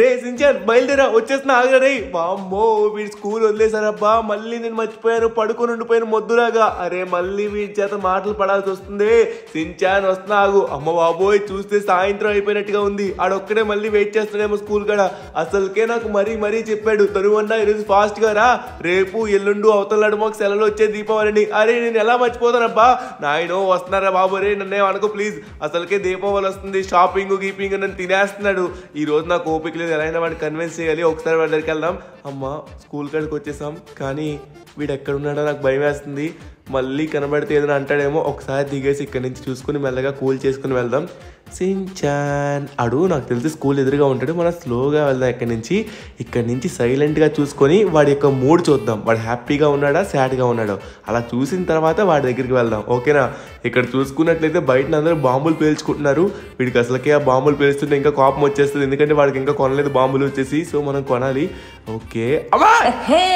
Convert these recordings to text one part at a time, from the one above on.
రే Shinchan బయలుదేరా వచ్చేస్తున్నా ఆగరా రే. వీడు స్కూల్ వదిలేశారబ్బా. మళ్ళీ నేను మర్చిపోయాను పడుకొని ఉండిపోయాను మొద్దులాగా. అరే మళ్ళీ వీడి చేత మాటలు పడాల్సి వస్తుంది. సించాన్ వస్తున్నా ఆగు. అమ్మ బాబోయ్ చూస్తే సాయంత్రం అయిపోయినట్టుగా ఉంది. ఆడొక్కడే మళ్ళీ వెయిట్ చేస్తున్నాడేమో స్కూల్ కాడ. అసలుకే నాకు మరీ మరీ చెప్పాడు. తరువన్నా ఈరోజు ఫాస్ట్గా రా. రేపు ఎల్లుండు అవతల మాకు సెలవులు వచ్చే దీపావళిని. అరే నేను ఎలా మర్చిపోతానబ్బా? నాయనో వస్తున్నారా బాబు? రే నన్నే అనుకో ప్లీజ్. అసలుకే దీపావళి వస్తుంది. షాపింగ్ గీపింగ్ నన్ను తినేస్తున్నాడు. ఈ రోజు నాకు ఓపిక లేదు. ఎలా అయినా వాడు కన్విన్స్ చేయాలి ఒకసారి వాడి దగ్గరికి వెళ్దాం. అమ్మ స్కూల్ కాడికి వచ్చేసాం. కానీ వీడు ఎక్కడ ఉన్నాడో నాకు భయం వేస్తుంది. మళ్ళీ కనబడితే ఏదైనా అంటాడేమో ఒకసారి దిగేసి ఇక్కడి నుంచి చూసుకుని మెల్లగా కూల్ చేసుకుని వెళ్దాం. సించాన్. అడు నాకు తెలిసి స్కూల్ ఎదురుగా ఉంటాడు. మనం స్లోగా వెళ్దాం ఇక్కడి నుంచి. ఇక్కడి నుంచి సైలెంట్గా చూసుకొని వాడి యొక్క మూడ్ చూద్దాం. వాడు హ్యాపీగా ఉన్నాడా సాడ్గా ఉన్నాడో. అలా చూసిన తర్వాత వాడి దగ్గరికి వెళ్దాం. ఓకేనా? ఇక్కడ చూసుకున్నట్లయితే బయట అందరూ బాంబులు పేల్చుకుంటున్నారు. వీడికి అసలుకే ఆ బాంబులు పేలుస్తుంటే ఇంకా కోపం వచ్చేస్తుంది. ఎందుకంటే వాడికి ఇంకా కొనలేదు బాంబులు వచ్చేసి. సో మనం కొనాలి. ఓకే. హే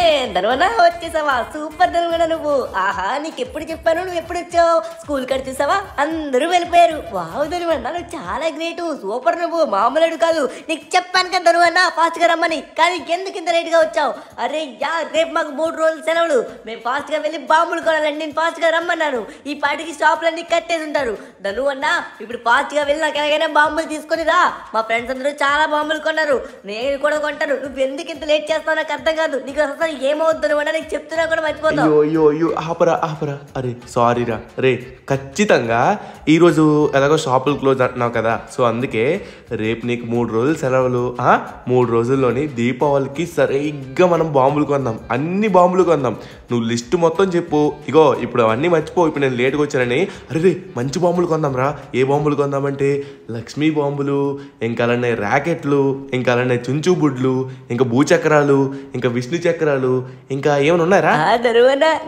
వచ్చేసావా? సూపర్ ధనువనా నువ్వు. ఆహా నీకు ఎప్పుడు చెప్పాను నువ్వు ఎప్పుడు వచ్చావు? స్కూల్ కాడ చూసావా? అందరూ వెళ్ళిపోయారు. వావ్ ధనువన్నా చాలా గ్రేట్ సూపర్ నువ్వు. మామూలుడు కాదు. నీకు చెప్పాను కదా నువ్వు ఫాస్ట్గా రమ్మని. కానీ ఎందుకు ఇంత లేట్గా వచ్చావు? అరే యా రేపు మాకు మూడు రోజులు సెలవులు. మేము ఫాస్ట్గా వెళ్ళి బాంబులు కొనాలండి నేను ఫాస్ట్గా రమ్మన్నాను. ఈ పాటికి షాపులన్నీ కట్టేసి ఉంటారు. ధను అన్న ఇప్పుడు ఫాస్ట్గా వెళ్ళి నాకు ఎలాగైనా బాంబులు తీసుకొని రా. మా ఫ్రెండ్స్ అందరూ చాలా బాంబులు కొన్నారు. నేను కూడా కొంటాను. నువ్వు ఎందుకు ఇంత లేట్ చేస్తావు? నాకు అర్థం కాదు. నీకు అసలు ఏమవుతుంది అన్నా నీకు చెప్తున్నా కూడా మర్చిపోతావు. అయ్యో అయ్యో ఆపరా ఆపరా. అరే సారీ రా. రే ఖచ్చితంగా ఈరోజు ఎలాగో షాపులు క్లోజ్ అంటున్నావు కదా. సో అందుకే రేపు నీకు మూడు రోజులు సెలవులు మూడు రోజుల్లోని దీపావళికి సరిగ్గా మనం బాంబులు కొందాం అన్ని బాంబులు కొందాం నువ్వు లిస్ట్ మొత్తం చెప్పు. ఇగో ఇప్పుడు అవన్నీ మర్చిపో. ఇప్పుడు నేను లేట్గా వచ్చానని అరే మంచి బాంబులు కొందాం రా. ఏ బాంబులు కొందామంటే లక్ష్మీ బాంబులు ఇంకా అలానే ర్యాకెట్లు ఇంకా అలానే చుంచు బుడ్లు ఇంకా భూచక్రాలు ఇంకా విష్ణు చక్రాలు ఇంకా ఏమైనా ఉన్నారా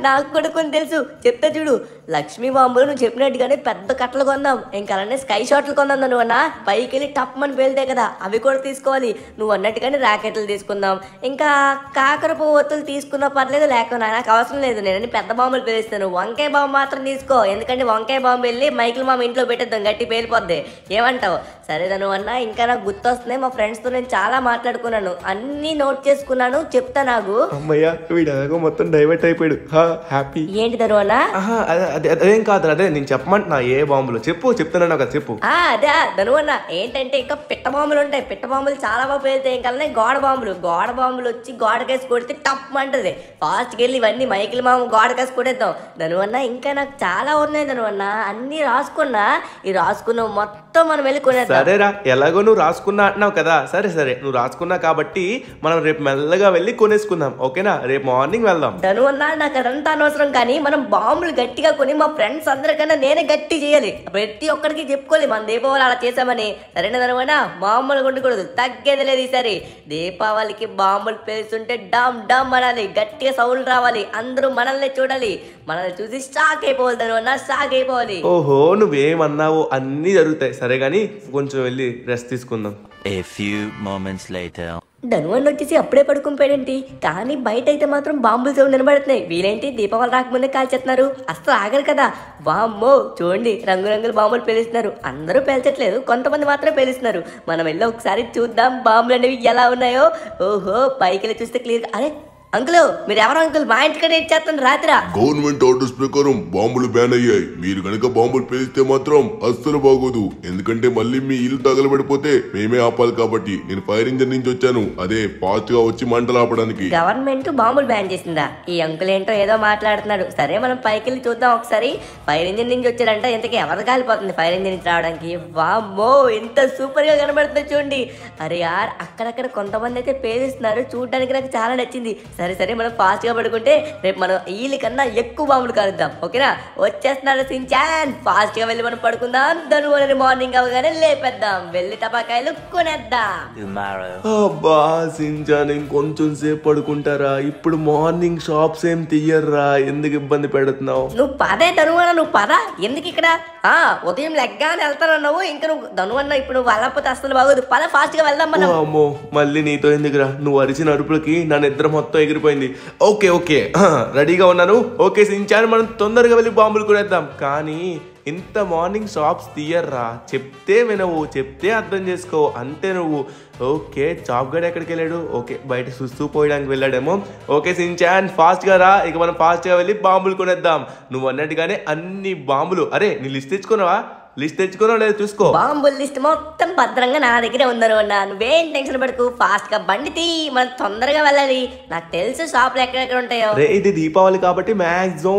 నాకు కూడా కొన్ని తెలుసు. చెప్తా చూడు. లక్ష్మీ బాంబులు నువ్వు చెప్పినట్టుగానే పెద్ద కట్టలు కొందాం ఇంకా అలానే స్కై షాట్లు. కొందాం నువ్వు అన్న? పైకి వెళ్ళి టప్ అని పేలుతాయి కదా. అవి కూడా తీసుకోవాలి. నువ్వు అన్నట్టుగానే ర్యాకెట్లు తీసుకుందాం. ఇంకా కాకరపు ఒత్తులు తీసుకున్నా పర్లేదు లేకున్నా నాకు అవసరం లేదు. నేను పెద్ద బాంబులు పేలుస్తాను. వంకాయ బాంబు మాత్రం తీసుకో. ఎందుకంటే వంకాయ బాంబు వెళ్ళి మైకిల్ మామ ఇంట్లో పెట్టేద్దాం. గట్టి పేలిపోద్ది. ఏమంటావు? సరే నువ్వు అన్న. ఇంకా నాకు గుర్తొస్తున్నాయి మా ఫ్రెండ్స్తో నేను చాలా మాట్లాడుకున్నాను. అన్నీ నోట్ చేసుకున్నాను. చెప్తా నాకు. అమ్మయ్య మొత్తం డైవర్ట్ అయిపోయాడు. హ్యాపీ. ఏంటి ఆహా, అదే కాదు అదే నేను చెప్పమంటున్నా. ఏ బాంబులో? చెప్పు చెప్తున్నాను కదా చెప్పు. ఆ అదే ధనువన్న ఏంటంటే ఇంకా పిట్ట బాంబులు ఉంటాయి. పిట్ట బాంబులు చాలా బాగా పేరుతాయి ఇంకా గోడ బాంబులు. గోడ బాంబులు వచ్చి గోడకేసి కొడితే టప్ అంటది. ఫాస్ట్కి వెళ్ళి ఇవన్నీ మైకిల్ మామ గోడకేసి కొట్టేద్దాం. ధనువన్న ఇంకా నాకు చాలా ఉన్నాయి ధనువన్న అన్నీ రాసుకున్నా. ఈ రాసుకున్న మొత్తం మనం వెళ్ళి కొనేద్దాం. సరేరా ఎలాగో నువ్వు రాసుకున్నా అంటున్నావు కదా. సరే సరే నువ్వు రాసుకున్నా కాబట్టి మనం రేపు మెల్లగా వెళ్ళి కొనేసుకుందాం. ఓకేనా? రేపు మార్నింగ్ వెళ్దాం. ధనువన్న నాకు అదంతా అనవసరం కానీ మనం బాంబులు గట్టిగా కొని మా ఫ్రెండ్స్ అందరికన్నా నేనే గట్టి చేయాలి. ప్రతి ఒక్కరికి చెప్పుకోవాలి మన దీపావళి అలా చేసామని సరేనా ధనువన్న? మామూలుగా ఉండకూడదు తగ్గేది లేదు ఈసారి. దీపావళికి బాంబులు పేలుస్తుంటే డమ్ డమ్ అనాలి. గట్టిగా సౌండ్ రావాలి. అందరూ మనల్ని చూడాలి. మనల్ని చూసి షాక్ అయిపోవాలి ధనువన్న షాక్ అయిపోవాలి. ఓహో నువ్వేమన్నావు అన్నీ జరుగుతాయి. సరే కానీ కొంచెం వెళ్ళి రెస్ట్ తీసుకుందాం. A few moments later. ధనువన్ వచ్చేసి అప్పుడే పడుకుని పోయాడేంటి కానీ బయట అయితే మాత్రం బాంబులు సౌండ్ వినబడుతున్నాయి. వీలేంటి? దీపావళి రాకముందే కాల్చేస్తున్నారు అస్సలు ఆగరు కదా. వామ్మో చూడండి రంగురంగుల బాంబులు పేలుస్తున్నారు. అందరూ పేల్చట్లేదు. కొంతమంది మాత్రమే పేలుస్తున్నారు. మనం వెళ్ళి ఒకసారి చూద్దాం బాంబులు అనేవి ఎలా ఉన్నాయో. ఓహో పైకి వెళ్ళి చూస్తే క్లియర్ అరే అంకుల్ మీరు ఎవరు అంకుల్? మా ఇంటికడే చేస్తున్నారు రాత్రా? గవర్నమెంట్ ఆర్డర్స్ ప్రకారం బాంబులు బ్యాన్ అయ్యాయి. మీరు గనక బాంబులు పేలిస్తే మాత్రం అస్సలు బాగోదు. ఎందుకంటే మళ్ళీ మీ ఇల్లు తగలబడిపోతే మేమే ఆపాలి కాబట్టి నేను ఫైర్ ఇంజన్ నుంచి వచ్చాను. అదే ఫాస్ట్గా వచ్చి మంటలు ఆపడానికి. గవర్నమెంట్ బాంబులు బ్యాన్ చేసిందా? ఈ అంకుల్ ఏంటో ఏదో మాట్లాడుతున్నాడు. సరే మనం పైకి వెళ్ళి చూద్దాం ఒకసారి. ఫైర్ ఇంజిన్ నుంచి వచ్చారంట ఇంతకీ ఎవరు కాలిపోతుంది ఫైర్ ఇంజిన్ నుంచి రావడానికి? వామ్మో ఎంత సూపర్గా కనబడుతుంది చూడండి. అరే యార్ అక్కడక్కడ కొంతమంది అయితే పేరుస్తున్నారు చూడడానికి నాకు చాలా నచ్చింది. సరే సరే మనం ఫాస్ట్గా పడుకుంటే రేపు మనం వీళ్ళ కన్నా ఎక్కువ బాంబులు కాలుద్దాం. ఓకేనా? వచ్చేస్తున్నారు సించాన్. ఫాస్ట్గా వెళ్ళి మనం పడుకుందాం. ధను మార్నింగ్ అవగానే లేపేద్దాం. వెళ్ళి టపాకాయలు కొనేద్దాం. అబ్బా సింజాన్ ఇంకొంచెం సేపు పడుకుంటారా? ఇప్పుడు మార్నింగ్ షాప్స్ ఏం తీయర్రా? ఎందుకు ఇబ్బంది పెడుతున్నావు? నువ్వు పదే ధనువన్న నువ్వు పద? ఎందుకు ఇక్కడ? ఆ ఉదయం లెగ్గానే వెళ్తానన్నావు. ఇంకా నువ్వు ధనువన్న ఇప్పుడు నువ్వు వెళ్ళకపోతే అసలు బాగోదు. పద ఫాస్ట్గా వెళ్దాం మనం. అమ్మో మళ్ళీ నీతో ఎందుకురా? నువ్వు అరిచిన అరుపులకి నా నిద్ర మొత్తం ఎగిరిపోయింది. Okay okay. రెడీగా ఉన్నాను. ఓకే సించాను మనం తొందరగా వెళ్ళి బాంబులు కొనేద్దాం. కానీ ఇంత మార్నింగ్ షాప్స్ తీయర్రా. చెప్తే వినవు చెప్తే అర్థం చేసుకో. అంతే నువ్వు. ఓకే చాప్ గడ్ ఎక్కడికి వెళ్ళాడు? ఓకే బయట సుస్తూ పోయడానికి వెళ్ళాడేమో. ఓకే సించాన్ ఫాస్ట్గా రా. ఇక మనం ఫాస్ట్గా వెళ్ళి బాంబులు కొనేద్దాం. నువ్వు అన్నట్టుగానే అన్ని బాంబులు. అరే నీ లిస్ట్ తెచ్చుకున్నావా? లిస్ట్ తెచ్చుకున్నావు లేదు చూసుకో. బాంబుల లిస్ట్ మొత్తం భద్రంగా నా దగ్గరే ఉందను అన్న. నువ్వేం టెన్షన్ పడకు ఫాస్ట్గా బండి తీ మనం తొందరగా వెళ్ళాలి. నాకు తెలుసు షాపులు ఎక్కడెక్కడ ఉంటాయో. రే ఇది దీపావళి కాబట్టి మ్యాక్సిమం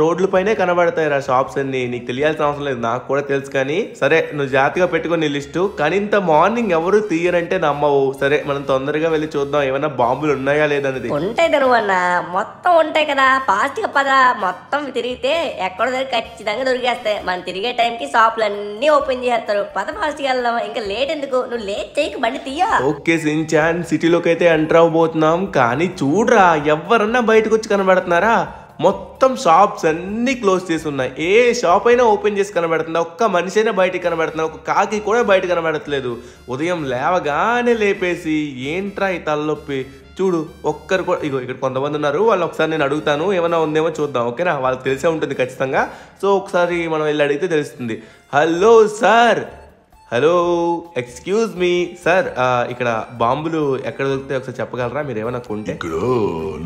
రోడ్ల పైనే కనబడతాయి రా షాప్స్ అన్ని. నీకు తెలియాల్సిన అవసరం లేదు నాకు కూడా తెలుసు కానీ. సరే నువ్వు జాగ్రత్తగా పెట్టుకో నీ లిస్టు. కానీ ఇంత మార్నింగ్ ఎవరు తీయరంటే నమ్మవు. సరే మనం తొందరగా వెళ్ళి చూద్దాం ఏమైనా బాంబులు ఉన్నాయా లేదనేది ఉంటాయి ధనువు అన్న. మొత్తం ఉంటాయి కదా. ఫాస్ట్గా పద. మొత్తం తిరిగితే ఎక్కడ దగ్గర ఖచ్చితంగా దొరికేస్తాయి. మనం తిరిగే టైంకి షాపులు అన్ని ఓపెన్ చేస్తారు. పద ఫాస్ట్ వెళ్దాం ఇంకా లేట్ ఎందుకు? నువ్వు లేట్ చేయకు బండి తీయా. ఓకే సించాన్ సిటీలోకి అయితే ఎంటర్ అవబోతున్నాం కానీ చూడరా ఎవరన్నా బయటకు వచ్చి కనబడుతున్నారా? మొత్తం షాప్స్ అన్ని క్లోజ్ చేసి ఉన్నాయి ఏ షాప్ అయినా ఓపెన్ చేసి కనబడుతుంది. ఒక్క మనిషి అయినా బయటికి కనబడుతుందా. ఒక కాకి కూడా బయట కనబడట్లేదు. ఉదయం లేవగానే లేపేసి ఏంట్రా ఈ తలనొప్పి? చూడు ఒక్కరు కూడా ఇగో ఇక్కడ కొంతమంది ఉన్నారు వాళ్ళు ఒకసారి నేను అడుగుతాను ఏమైనా ఉందేమో చూద్దాం ఓకేనా? వాళ్ళకి తెలిసే ఉంటుంది ఖచ్చితంగా. సో ఒకసారి మనం వెళ్ళి అడిగితే తెలుస్తుంది. Hello sir. Hello excuse me sir. ఇక్కడ బాంబులు ఎక్కడ దొరుకుతాయి ఒకసారి చెప్పగలరా? మీరు ఏమైనా కొంటే. ఇక్కడ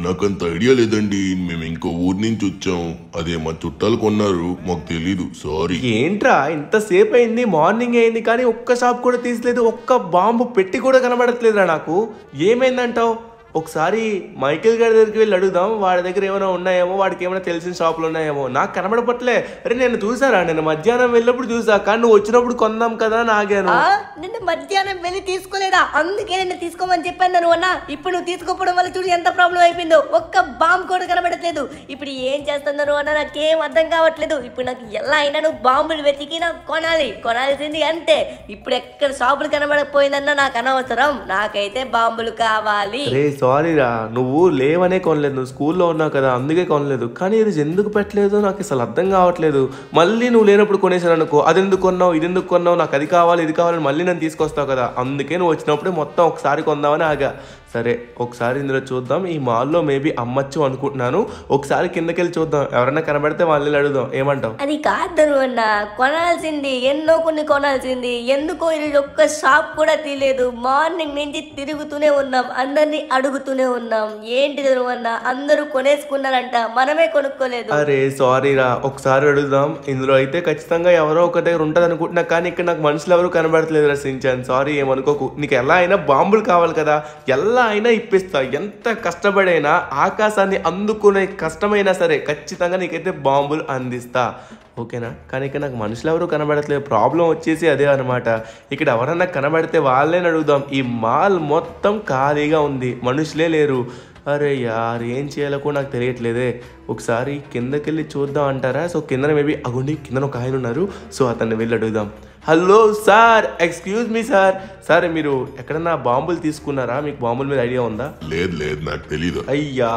నాకంత ఐడియా లేదండి. మేము ఇంకో ఊరి నుంచి వచ్చాం. అదే మా చుట్టాలు కొన్నారు. మాకు తెలీదు. సారీ. ఏంట్రా? ఇంతసేపు అయింది మార్నింగ్ అయింది కానీ ఒక్క షాప్ కూడా తీసలేదు ఒక్క బాంబు పెట్టి కూడా కనబడట్లేదురా నాకు. ఏమైందంటావు? ఒకసారి మైకేల్ గారి దగ్గరికి వెళ్ళి అడుగుదాం వాడి దగ్గర ఏమైనా ఉన్నాయేమో వాడికి ఏమైనా తెలిసిన షాపులు ఉన్నాయేమో. నాకు కనబడపట్లే. అరే నేను చూసారా? నేను మధ్యాహ్నం వెళ్ళినప్పుడు చూసా కానీ నువ్వు వచ్చినప్పుడు కొందాం కదా అని ఆగాను. ఆ, నిన్న మధ్యాహ్నం వెళ్ళి తీసుకోలేదా? అందుకే నిన్న తీసుకోమని చెప్పాను నువ్వు అన్న ఇప్పుడు నువ్వు తీసుకోకపోవడం వల్ల చూడు ఎంత ప్రాబ్లం అయిపోయిందో. ఒక్క బాంబు కూడా కనబడట్లేదు. ఇప్పుడు ఏం చేస్తున్నారు అన్న నాకేం అర్థం కావట్లేదు. ఇప్పుడు నాకు ఎలా అయినా నువ్వు బాంబులు వెతికి నాకు కొనాలి. కొనాల్సింది అంతే. ఇప్పుడు ఎక్కడ షాపులు కనబడకపోయిందన్న నాకు అనవసరం. నాకైతే బాంబులు కావాలి. సారీరా నువ్వు లేవనే కొనలేదు నువ్వు స్కూల్లో ఉన్నావు కదా అందుకే కొనలేదు. కానీ ఇది ఎందుకు పెట్టలేదు? నాకు అసలు అర్థం కావట్లేదు. మళ్ళీ నువ్వు లేనప్పుడు కొనేసాను అనుకో అది ఎందుకు కొన్నావు? ఇది ఎందుకు కొన్నావు? నాకు అది కావాలి ఇది కావాలని మళ్ళీ నేను తీసుకొస్తావు కదా. అందుకే నువ్వు వచ్చినప్పుడే మొత్తం ఒకసారి కొందామని ఆగా. సరే ఒకసారి ఇందులో చూద్దాం. ఈ మాల్లో మేబీ అమ్మచ్చు అనుకుంటున్నాను. ఒకసారి కిందకెళ్ళి చూద్దాం. ఎవరైనా కనబడితే వాళ్ళని అడుగుదాం. ఏమంటావు? అది కాదు అన్న. కొనాల్సింది ఎన్నో కొన్ని కొనాల్సింది. ఎందుకో ఇది ఒక్క షాప్ కూడా తీయలేదు మార్నింగ్ నుంచి తిరుగుతూనే ఉన్నాం. అందరినీ అడుగుతూనే ఉన్నాం. ఏంటి అన్న? అందరూ కొనేసుకున్నారంట. మనమే కొనుక్కోలేదు. అరే సారీ రా. ఒకసారి అడుగుదాం. ఇందులో అయితే ఖచ్చితంగా ఎవరో ఒక దగ్గర ఉంటుంది అనుకుంటున్నా కానీ ఇక్కడ నాకు మనుషులు ఎవరు కనబడట్లేదు రా సించాన్. సారీ ఏమనుకోకు. నీకు ఎలా అయినా బాంబులు కావాలి కదా. ఎలా అయినా ఇప్పిస్తా. ఎంత కష్టపడైనా ఆకాశాన్ని అందుకునే కష్టమైనా సరే ఖచ్చితంగా నీకైతే బాంబులు అందిస్తా. ఓకేనా? కానీ ఇక్కడ నాకు మనుషులు ఎవరు కనబడట్లేదు. ప్రాబ్లం వచ్చేసి అదే అనమాట ఇక్కడ ఎవరన్నా కనబడితే వాళ్ళే అడుగుదాం. ఈ మాల్ మొత్తం ఖాళీగా ఉంది. మనుషులే లేరు. అరే యార్ ఏం చేయాలో కూడా నాకు తెలియట్లేదే. ఒకసారి కిందకెళ్ళి చూద్దాం అంటారా? సో కిందన మేబీ అగుండి కిందన ఒక ఆయన ఉన్నారు. సో అతన్ని వెళ్ళి అడుగుదాం. Hello sir excuse me sir. Sir మీరు ఎక్కడన్నా బాంబులు తీసుకున్నారా? మీకు బాంబుల మీద ఐడియా ఉందా? లేదు లేదు నాకు తెలీదు. అయ్యా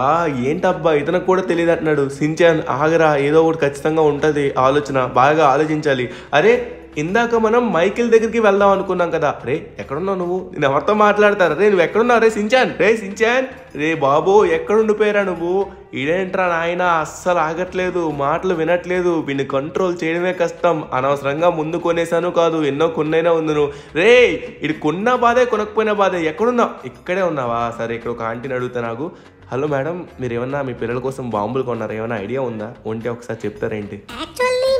ఏంటబ్బా ఇతనికి కూడా తెలియదు అంటున్నాడు సించాన్ ఆగరా ఏదో ఒకటి ఖచ్చితంగా ఉంటుంది ఆలోచన బాగా ఆలోచించాలి. అరే ఇందాక మనం మైకిల్ దగ్గరికి వెళ్దాం అనుకున్నాం కదా. రే ఎక్కడున్నావు నువ్వు? నేను ఎవరితో మాట్లాడతాను? రే నువ్వు ఎక్కడున్నావు? రే సించాన్. రే సించాన్. రే బాబు ఎక్కడుండిపోయారా నువ్వు? ఇడేంట్రా నాయన? అస్సలు ఆగట్లేదు. మాటలు వినట్లేదు. వీడిని కంట్రోల్ చేయడమే కష్టం. అనవసరంగా ముందు కొనేసాను కాదు. ఎన్నో కొన్నైనా నువ్వు రే ఇది కొన్న బాధే కొనకపోయినా బాధే. ఎక్కడున్నావు? ఇక్కడే ఉన్నావా? సరే ఇక్కడ ఒక ఆంటీని అడుగుతా నాకు హలో మేడం మీరు ఏమన్నా మీ పిల్లల కోసం బాంబులు కొన్నారా? ఏమైనా ఐడియా ఉందా? ఉంటే ఒకసారి చెప్తారేంటి? యాక్చువల్లీ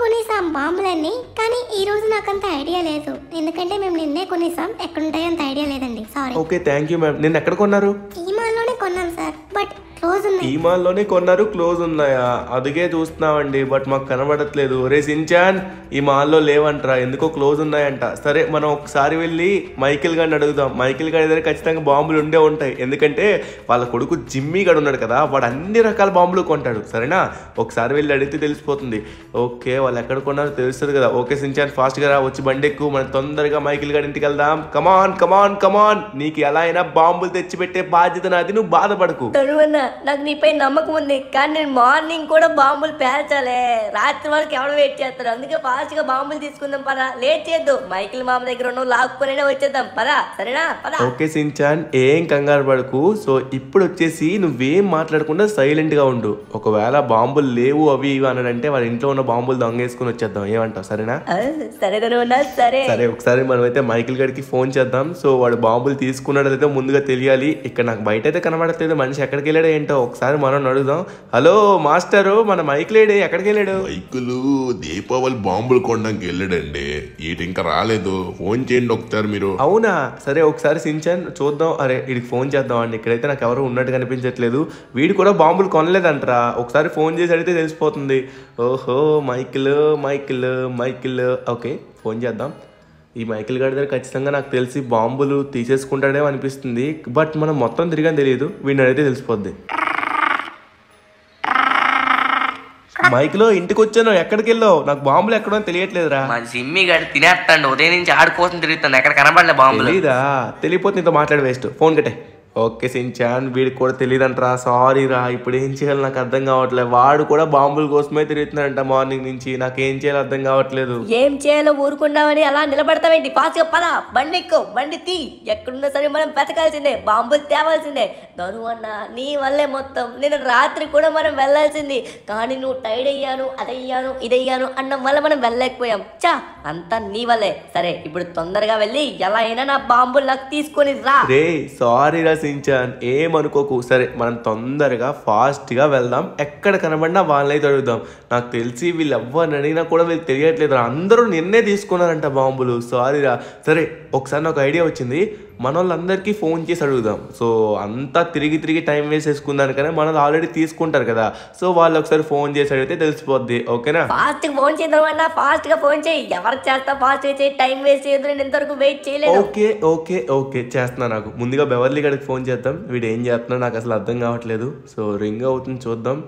కొనేసాం బాంబులన్నీ కానీ ఈ రోజు నాకంత ఐడియా లేదు. ఎందుకంటే మేము నిన్నే కొనేసాం ఎక్కడుంటాయో అంత ఐడియా లేదండి. Sorry okay thank you ma'am నేను ఎక్కడ కొన్నారు? ఈ మాల్లోనే కొన్నాం సార్ బట్ క్లోజ్ ఉన్నాయి. ఈ మాల్లోనే కొన్నారు క్లోజ్ ఉన్నాయా? అదిగే చూస్తున్నామండి బట్ మాకు కనబడట్లేదు. రే సించాన్ ఈ మాల్లో లేవంటరా ఎందుకో క్లోజ్ ఉన్నాయంట. సరే మనం ఒకసారి వెళ్ళి మైకిల్ గారిని అడుగుదాం. మైకిల్ గారి దగ్గర ఖచ్చితంగా బాంబులు ఉండే ఉంటాయి. ఎందుకంటే వాళ్ళ కొడుకు జిమ్మీ గడు ఉన్నాడు కదా వాడు అన్ని రకాల బాంబులు కొంటాడు. సరేనా? ఒకసారి వెళ్ళి అడిగితే తెలిసిపోతుంది. ఓకే వాళ్ళు ఎక్కడ కొన్నారో తెలుస్తుంది కదా. ఓకే సించాన్ ఫాస్ట్గా రా వచ్చి బండి ఎక్కువ మనం తొందరగా మైకిల్ గారి ఇంటికి వెళ్దాం. కమాన్ కమాన్ కమాన్ నీకు ఎలా అయినా బాంబులు తెచ్చిపెట్టే బాధ్యత నాది నువ్వు బాధపడకు. నాకు నీ నీపై నమ్మకం ఉంది. కానీ నేను మార్నింగ్ కూడా బాంబులు పేల్చాలే. రాత్రి వరకు ఎవరు వెయిట్ చేస్తారు? అందుకే ఫాస్ట్గా బాంబులు తీసుకుందాం పదా. లేట్ చేయొద్దు. మైకిల్ మామ దగ్గర ఉన్న లాక్కునే వచ్చేద్దాం. పదా. సరేనా? పదా. ఓకే సించాన్ ఏం కంగారు పడకు. సో ఇప్పుడు వచ్చేసి నువ్వేం మాట్లాడకుండా సైలెంట్గా ఉండు. ఒకవేళ బాంబులు లేవు అవి ఇవి అనంటే వాళ్ళ ఇంట్లో ఉన్న బాంబులు దొంగేసుకుని వచ్చేద్దాం. ఏమంటావు? సరేనా? సరే సరే. సరే ఒకసారి మనమైతే మైకిల్ గడికి ఫోన్ చేద్దాం. సో వాడు బాంబులు తీసుకున్నాడో లేదో ముందుగా తెలియాలి. ఇక్కడ నాకు బయట అయితే కనబడట్లేదు. మనిషి ఎక్కడికి వెళ్ళాడో ఏంటో ఒకసారి మనం అడుగుదాం. హలో మాస్టరు మన మైకిల్ ఏడే ఎక్కడికి వెళ్ళాడు? బైకులు దీపావళి బాంబులు కొనడానికి వెళ్ళాడండి. ఈట ఇంకా రాలేదు. ఫోన్ చేయండి ఒకసారి మీరు. అవునా? సరే ఒకసారి సించాన్ చూద్దాం. అరే వీడికి ఫోన్ చేద్దాం అండి. ఇక్కడైతే నాకు ఎవరు ఉన్నట్టు కనిపించట్లేదు. వీడు కూడా బాంబులు కొనలేదంటరా. ఒకసారి ఫోన్ చేసి అడిగితే తెలిసిపోతుంది. ఓహో Michael Michael Michael. Okay phone చేద్దాం. ఈ మైకిల్ గారి దగ్గర ఖచ్చితంగా నాకు తెలిసి బాంబులు తీసేసుకుంటాడేమో అనిపిస్తుంది. బట్ మనం మొత్తం తిరిగాని తెలియదు. వీడిని అడిగితే తెలిసిపోద్ది. మైకిలో ఇంటికి వచ్చాను. ఎక్కడికి వెళ్ళావు? నాకు బాంబులు ఎక్కడో తెలియట్లేదురా. మా సిమ్మి గాడు తినేస్తాడు. ఉదయం నుంచి ఆడుకోసం తిరుగుతాను ఎక్కడ కనబడలే బాంబులు. తెలీదా? తెలియపోతే నీతో మాట్లాడి వేస్ట్. ఫోన్ కట్టే. ఓకే సించాన్ వీడికి కూడా తెలియదంటరా సారీ రా ఇప్పుడు ఏం చేయాలి నాకు అర్థం కావట్లేదు. వాడు కూడా బాంబుల కోసమే తిరుగుతున్నాడంట మార్నింగ్ నుంచి నాకు ఏం చేయాలో అర్థం కావట్లేదు. ఏం చేయాలో ఊరుకున్నామని అలా నిలబడతావేంటి? ఫాస్ట్గా పద బండి ఎక్కు బండి తీ. ఎక్కడున్నా సరే మనం బతకాల్సిందే బాంబులు తేవాల్సిందే. ధను అన్న నీ వల్లే మొత్తం. నేను రాత్రి కూడా మనం వెళ్ళాల్సింది. కానీ నువ్వు టైర్డ్ అయ్యాను అదయ్యాను ఇదయ్యాను అన్న వల్ల మనం వెళ్ళలేకపోయాం. చా అంతా నీ వల్లే. సరే ఇప్పుడు తొందరగా వెళ్ళి ఎలా అయినా నా బాంబులు నాకు తీసుకొని రా. రే సారీ రా దర్శించాను ఏమనుకోకు. సరే మనం తొందరగా ఫాస్ట్గా వెళ్దాం. ఎక్కడ కనబడినా అయితే అడుగుదాం. నాకు తెలిసి వీళ్ళు ఎవరిని అడిగినా కూడా వీళ్ళు తెలియట్లేదు. రా అందరూ నిన్నే తీసుకున్నారంట బాంబులు. సారీరా సరే ఒకసారి నాకు ఐడియా వచ్చింది. మన వాళ్ళందరికీ ఫోన్ చేసి అడుగుదాం. సో అంతా తిరిగి తిరిగి టైం వేస్ట్ చేసుకుందానికనే మన ఆల్రెడీ తీసుకుంటారు కదా. సో వాళ్ళు ఒకసారి ఫోన్ చేసి అడిగితే తెలిసిపోద్ది. ఓకేనా? ఫాస్ట్ ఫోన్ చేద్దాం అన్న ఫాస్ట్గా ఫోన్ చేయి. ఎవరికి చేస్తా ఫాస్ట్ చేయి. టైం వేస్ట్ చేయదు నేను ఇంతవరకు వెయిట్ చేయలేదు ఓకే ఓకే ఓకే. చేస్తున్నా నాకు. ముందుగా బెవర్లీ గడికి ఫోన్ చేద్దాం. వీడు ఏం చేస్తున్నాడో నాకు అసలు అర్థం కావట్లేదు. సో రింగ్ అవుతుంది చూద్దాం.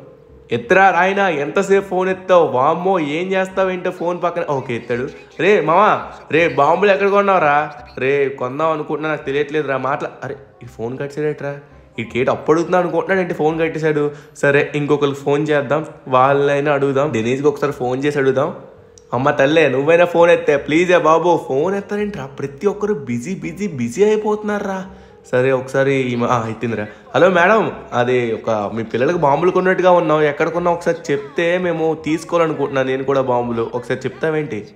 ఎత్తరా రాయనా ఎంతసేపు ఫోన్ ఎత్తావు? వామ్మో ఏం చేస్తావు ఏంటో ఫోన్ పక్కన? ఓకే ఎత్తాడు. రే మామా రే బాంబులు ఎక్కడ కొన్నావురా? రే కొందాం అనుకుంటున్నా నాకు తెలియట్లేదు రా మాట్లా. అరే ఈ ఫోన్ కట్టేసేటరా ఈ కేట్ అప్పుడుతున్నా అనుకుంటున్నాడు ఏంటి ఫోన్ కట్టేశాడు? సరే ఇంకొకరికి ఫోన్ చేద్దాం వాళ్ళైనా అడుగుదాం. దినేష్కి ఒకసారి ఫోన్ చేసి అడుగుదాం. అమ్మ తల్లే నువ్వైనా ఫోన్ ఎత్తే ప్లీజే బాబు ఫోన్ ఎత్తారేంట్రా? ప్రతి ఒక్కరు బిజీ బిజీ బిజీ అయిపోతున్నారా? సరే ఒకసారి ఈమె- ఎత్తిందిరా హలో మేడం అది ఒక మీ పిల్లలకు బాంబులు కొన్నట్టుగా ఉన్నాం ఎక్కడ కొన్నావు ఒకసారి చెప్తే మేము తీసుకోవాలనుకుంటున్నాను నేను కూడా బాంబులు. ఒకసారి చెప్తావేంటి?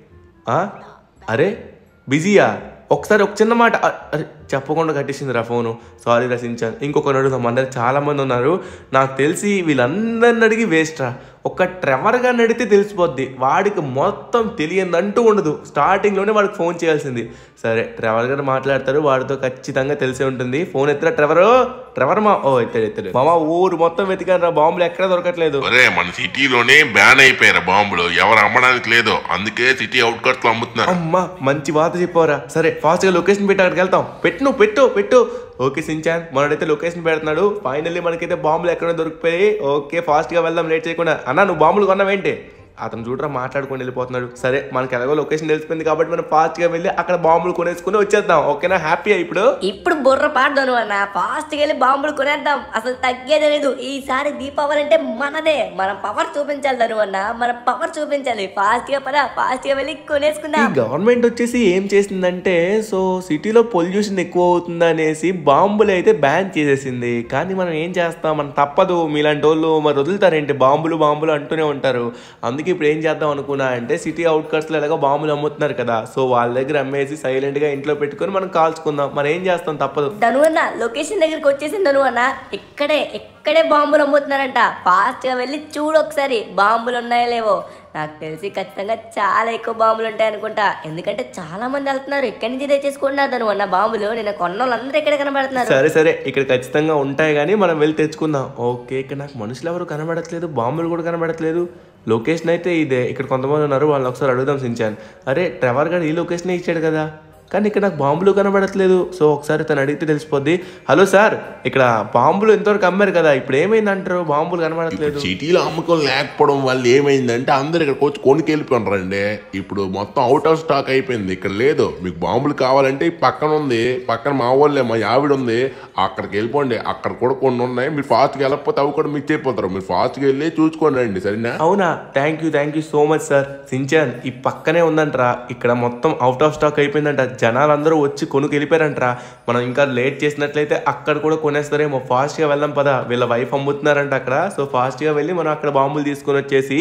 అరే బిజీయా? ఒకసారి ఒక చిన్న మాట. అరే చెప్పకుండా కట్టేసిందిరా ఫోను. సారీ రసించాను ఇంకొకరు అడుగుదాం అందరు చాలామంది ఉన్నారు. నాకు తెలిసి వీళ్ళందరిని అడిగి వేస్ట్ రా ఒక ట్రెవర్ గారిని అడిగితే తెలిసిపోద్ది. వాడికి మొత్తం తెలియదంటూ ఉండదు. స్టార్టింగ్లోనే వాడికి ఫోన్ చేయాల్సింది. సరే ట్రెవర్ గారు మాట్లాడతారు. వాడితో ఖచ్చితంగా తెలిసే ఉంటుంది. ఫోన్ ఎత్తరా ట్రెవరు? ట్రెవర్ మా ఓ ఎత్తాడు ఎత్తాడు. మామ ఊరు మొత్తం వెతికాను రా బాంబులు ఎక్కడ దొరకట్లేదు. ఒరే మన సిటీలోనే బ్యాన్ అయిపోయారు బాంబులు. ఎవరు అమ్మడానికి లేదు. అందుకే సిటీ అవుట్కట్స్లో అమ్ముతున్నారు. అమ్మా మంచి వాత చెప్పారా సరే ఫాస్ట్గా లొకేషన్ పెట్టి అక్కడికి వెళ్తాం. పెట్టు నువ్వు పెట్టు పెట్టు. ఓకే సించాన్ మనడైతే లొకేషన్ పెడుతున్నాడు. ఫైనల్లీ మనకైతే బాంబులు ఎక్కడ దొరికిపోయి ఓకే ఫాస్ట్గా వెళ్దాం లేట్ చేయకుండా. అన్న నువ్వు బాంబులు కొన్నావేంటి? అతను చూడరా మాట్లాడుకొని వెళ్ళిపోతున్నాడు. సరే మనకి ఎలాగో లొకేషన్ తెలిసిపోయింది కాబట్టి మనం ఫాస్ట్గా వెళ్ళి అక్కడ బాంబులు కొనేసుకుని వచ్చేద్దాం. ఓకేనా? హ్యాపీ ఇప్పుడు? ఇప్పుడు బుర్ర పాడదాను అన్న. ఫాస్ట్ వెళ్ళి బాంబులు కొనేద్దాం. అసలు తగ్గేదే లేదు. ఈసారి దీపావళి అంటే మనదే. మనం పవర్ చూపించాలి ధను అన్న. మన పవర్ చూపించాలి. ఫాస్ట్గా పద. ఫాస్ట్గా వెళ్ళి కొనేసుకుందాం. గవర్నమెంట్ వచ్చేసి ఏం చేసిందంటే సో సిటీలో పొల్యూషన్ ఎక్కువ అవుతుంది అనేసి బాంబులు అయితే బ్యాన్ చేసేసింది. కానీ మనం ఏం చేస్తాం? మనం తప్పదు. మీలాంటి వాళ్ళు మరి వదులుతారేంటి? బాంబులు బాంబులు అంటూనే ఉంటారు. అందుకే ఇప్పుడు ఏం చేద్దాం అనుకున్నా అంటే సిటీ అవుట్కట్స్లో ఎలాగో బాంబులు అమ్ముతున్నారు కదా. సో వాళ్ళ దగ్గర అమ్మేసి సైలెంట్గా ఇంట్లో పెట్టుకొని మనం కాల్చుకుందాం. మరి ఏం చేస్తాం? తప్పదు. ధను అన్న లొకేషన్ దగ్గరికి వచ్చేసింది ధను అన్న. ఇక్కడే ఇక్కడే బాంబులు అమ్ముతున్నారంట. ఫాస్ట్గా వెళ్ళి చూడు ఒకసారి. బాంబులు ఉన్నాయో లేవో. నాకు తెలిసి ఖచ్చితంగా చాలా ఎక్కువ బాంబులు ఉంటాయి అనుకుంటా. ఎందుకంటే చాలా మంది వెళ్తున్నారు. ఇక్కడి నుంచి తెచ్చేసుకుంటున్నారు ధను అన్న బాంబులు. నేను కొన్న వాళ్ళందరూ ఇక్కడ కనబడుతున్నారు. సరే సరే. ఇక్కడ ఖచ్చితంగా ఉంటాయి కానీ మనం వెళ్ళి తెచ్చుకుందాం. ఓకే ఇక్కడ నాకు మనుషులు ఎవరు కనబడట్లేదు. బాంబులు కూడా కనబడట్లేదు. లొకేషన్ అయితే ఇదే. ఇక్కడ కొంతమంది ఉన్నారు వాళ్ళని ఒకసారి అడుగుదాం సించాన్. అరే ట్రెవర్ గారు ఈ లొకేషన్ ఇచ్చాడు కదా. కానీ ఇక్కడ నాకు బాంబులు కనబడట్లేదు. సో ఒకసారి తను అడిగితే తెలిసిపోద్ది. హలో సార్ ఇక్కడ బాంబులు ఎంతవరకు అమ్మారు కదా ఇప్పుడు ఏమైందంటారు? బాంబులు కనబడట్లేదు. సిటీలో అమ్మకం లేకపోవడం వల్ల ఏమైందంటే అందరు ఇక్కడికి వచ్చి కొనుక్కి వెళ్ళిపోయినారండి ఇప్పుడు మొత్తం అవుట్ ఆఫ్ స్టాక్ అయిపోయింది. ఇక్కడ లేదు. మీకు బాంబులు కావాలంటే పక్కన ఉంది. పక్కన మా వాళ్ళే మా ఆవిడ ఉంది. అక్కడికి వెళ్ళిపోండి. అక్కడ కూడా కొన్ని ఉన్నాయి. మీరు ఫాస్ట్గా వెళ్ళకపోతే అవి కూడా మిస్ అయిపోతారు. మీరు ఫాస్ట్గా వెళ్ళి చూసుకోండి రండి సరేనా? అవునా? Thank you thank you so much sir Shinchan ఈ పక్కనే ఉందంట్రా. ఇక్కడ మొత్తం అవుట్ ఆఫ్ స్టాక్ అయిపోయిందంట. జనాలందరూ వచ్చి కొనుక్కు వెళ్ళిపోయారంట్రా మనం ఇంకా లేట్ చేసినట్లయితే అక్కడ కూడా కొనేస్తారేమో. ఫాస్ట్గా వెళ్దాం పదా. వీళ్ళ వైఫ్ అమ్ముతున్నారంట అక్కడ. సో ఫాస్ట్గా వెళ్ళి మనం అక్కడ బాంబులు తీసుకొని వచ్చేసి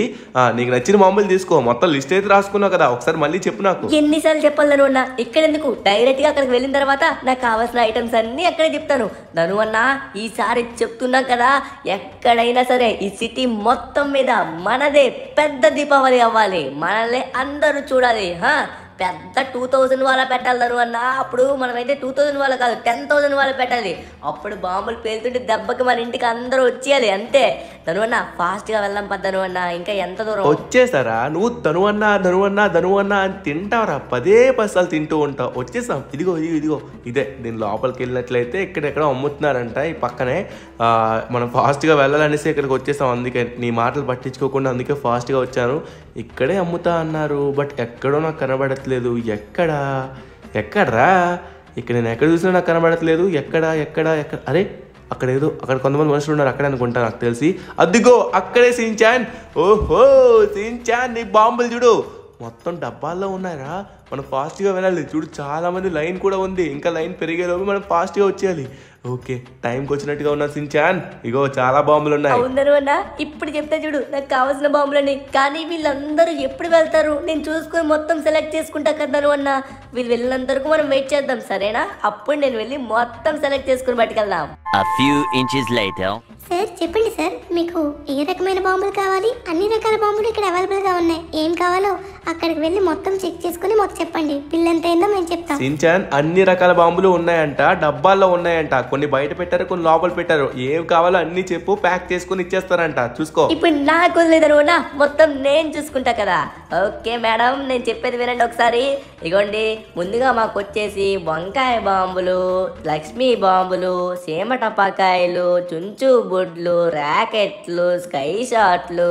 నీకు నచ్చిన బాంబులు తీసుకో. మొత్తం లిస్ట్ అయితే రాసుకున్నావు కదా. ఒకసారి మళ్ళీ చెప్పు నాకు. ఎన్నిసార్లు చెప్పాలను అన్న? ఇక్కడ ఎందుకు డైరెక్ట్గా అక్కడికి వెళ్ళిన తర్వాత నాకు కావాల్సిన ఐటమ్స్ అన్ని అక్కడే చెప్తాను. ధను అన్న ఈసారి చెప్తున్నా కదా ఎక్కడైనా సరే ఈ సిటీ మొత్తం మీద మనదే పెద్ద దీపావళి అవ్వాలి. మనల్ని అందరూ చూడాలి. హా? పెద్ద టూ థౌజండ్ వాళ్ళ పెట్టాలి అన్న. అప్పుడు మనమైతే టూ థౌజండ్ వాళ్ళ కాదు టెన్ థౌజండ్ వాళ్ళ పెట్టాలి. అప్పుడు బాంబులు పేలుతుంటే దెబ్బకి మన ఇంటికి అందరూ వచ్చేయాలి అంతే. ధను అన్న ఫాస్ట్గా వెళ్దాం పద్దను అన్న. ఇంకా ఎంత దూరం? వచ్చేసారా? నువ్వు ధనువన్నా ధనువన్నా ధనువన్నా అని తింటావురా. పదే పసాలు తింటూ ఉంటావు. వచ్చేసాం. ఇదిగో ఇదిగో ఇదిగో. ఇదే దీని లోపలికి వెళ్ళినట్లయితే ఇక్కడెక్కడ అమ్ముతున్నారంట ఈ పక్కనే. మనం మనం ఫాస్ట్గా వెళ్ళాలనేసి ఇక్కడికి వచ్చేసాం. అందుకే నీ మాటలు పట్టించుకోకుండా అందుకే ఫాస్ట్గా వచ్చాను. ఇక్కడే అమ్ముతా అన్నారు. బట్ ఎక్కడో నాకు కనబడట్లేదు ఎక్కడా? ఎక్కడ్రా? ఇక్కడ నేను ఎక్కడ చూసినా నాకు కనబడట్లేదు. ఎక్కడ? ఎక్కడ? ఎక్కడ? అరే అక్కడ ఏదో అక్కడ కొంతమంది మనుషులు ఉన్నారు. అక్కడ అనుకుంటా నాకు తెలిసి. అద్దిగో అక్కడే సించాన్. ఓహో సించాన్ నీ బాంబులు చూడు. మొత్తం డబ్బాల్లో ఉన్నారా మనం ఫాస్ట్గా వెళ్ళాలి. చూడు చాలా మంది లైన్ కూడా ఉంది. ఇంకా లైన్ పెరిగేలోపు మనం ఫాస్ట్గా వచ్చేయాలి. ఓకే టైంకి వచ్చినట్టుగా ఉన్నా సించాన్. ఇగో చాలా బాంబులు ఉన్నాయి. అవునరు అన్న ఇప్పుడు చెప్తే చూడు నాకు కావాల్సిన బాంబులని కానీ వీళ్ళందరూ ఎప్పుడు వెళ్తారు? నేను చూసుకొని మొత్తం సెలెక్ట్ చేసుకుంటా కదను అన్న. వీళ్ళు వెళ్ళినంత వరకు మనం వెయిట్ చేద్దాం సరేనా? అప్పుడు నేను వెళ్ళి మొత్తం సెలెక్ట్ చేసుకుని పట్టుకెళ్దాం A few inches later. Sir చెప్పండి సార్. మీకు ఏ రకమైన బాంబులు కావాలి? అన్ని రకాల బాంబులు ఇక్కడ అవైలబుల్గా ఉన్నాయి. ఏం కావాలో అక్కడికి వెళ్ళి మొత్తం చెక్ చేసుకుని మాకు చెప్పండి. బిల్ ఎంత అయిందో మేము చెప్తాం. సించాన్ అన్ని రకాల బాంబులు ఉన్నాయంట. డబ్బాల్లో ఉన్నాయంట. కొన్ని బయట పెట్టారు కొన్ని లోపల పెట్టారు. ఏం కావాలో అన్ని చెప్పు ప్యాక్ చేసుకుని ఇచ్చేస్తారంట. చూసుకో. ఇప్పుడు నాకు వదిలేదను అన్న మొత్తం నేను చూసుకుంటా కదా. ఓకే మేడం నేను చెప్పేది వినండి ఒకసారి. ఇగోండి ముందుగా మాకు వచ్చేసి వంకాయ బాంబులు లక్ష్మీ బాంబులు సీమ టపాకాయలు చుంచు బుడ్లు ర్యాకెట్లు స్కై షాట్లు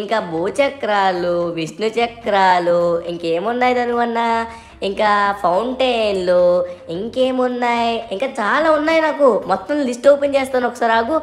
ఇంకా భూచక్రాలు విష్ణు చక్రాలు ఇంకేమున్నాయి uh, ఇంకా ఫౌంటైన్లు ఇంకేమున్నాయి? ఇంకా చాలా ఉన్నాయి నాకు. మొత్తం లిస్ట్ ఓపెన్ చేస్తాను ఒకసారి ఆగు.